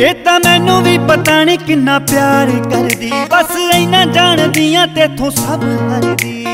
ਇਹ ਤਾਂ ਮੈਨੂੰ ਵੀ ਪਤਾ ਨਹੀਂ ਕਿੰਨਾ ਪਿਆਰ ਕਰਦੀ। ਬਸ ਇੰਨਾ ਜਾਣਦੀਆਂ ਤੇਥੋਂ ਸਭ ਹਰਦੀ।